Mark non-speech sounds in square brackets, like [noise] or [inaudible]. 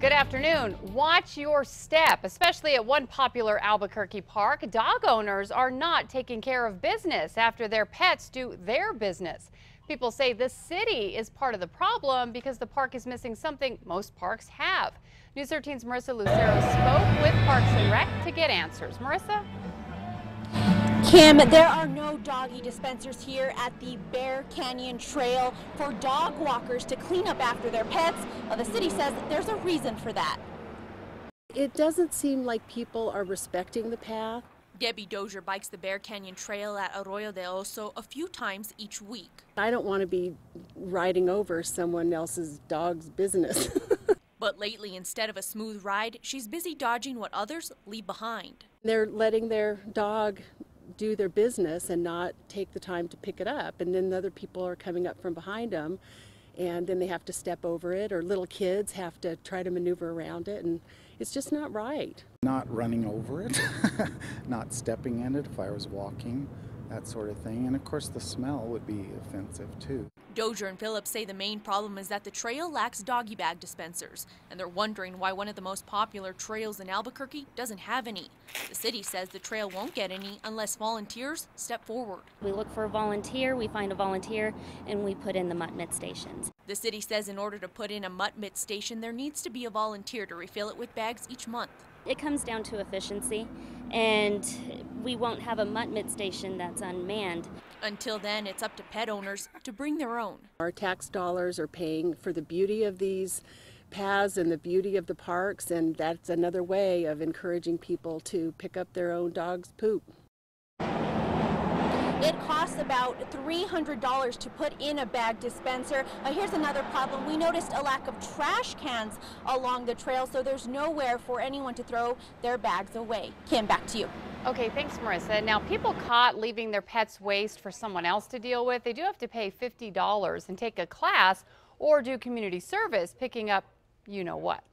Good afternoon. Watch your step, especially at one popular Albuquerque park. Dog owners are not taking care of business after their pets do their business. People say the city is part of the problem because the park is missing something most parks have. News 13's Marissa Lucero spoke with Parks and Rec to get answers. Marissa? Kim, there are no doggy dispensers here at the Bear Canyon Trail for dog walkers to clean up after their pets. Well, the city says there's a reason for that. It doesn't seem like people are respecting the path. Debbie Dozier bikes the Bear Canyon Trail at Arroyo de Oso a few times each week. I don't want to be riding over someone else's dog's business. [laughs] but lately, instead of a smooth ride, she's busy dodging what others leave behind. They're letting their dog do their business and not take the time to pick it up. And then the other people are coming up from behind them and then they have to step over it, or little kids have to try to maneuver around it, and it's just not right. Not running over it, [laughs] not stepping in it if I was walking that sort of thing. And of course, the smell would be offensive too. Dozier and Phillips say the main problem is that the trail lacks doggy bag dispensers, and they're wondering why one of the most popular trails in Albuquerque doesn't have any. The city says the trail won't get any unless volunteers step forward. We look for a volunteer, we find a volunteer, and we put in the mutt mitt stations. The city says in order to put in a mutt mitt station, there needs to be a volunteer to refill it with bags each month. It comes down to efficiency, and we won't have a mutt mitt station that's unmanned. Until then, it's up to pet owners to bring their own. Our tax dollars are paying for the beauty of these paths and the beauty of the parks, and that's another way of encouraging people to pick up their own dog's poop. It costs about $300 to put in a bag dispenser. Uh, here's another problem. We noticed a lack of trash cans along the trail, so there's nowhere for anyone to throw their bags away. Kim, back to you. Okay, thanks, Marissa. Now, people caught leaving their pets' waste for someone else to deal with, they do have to pay $50 and take a class or do community service picking up you know what.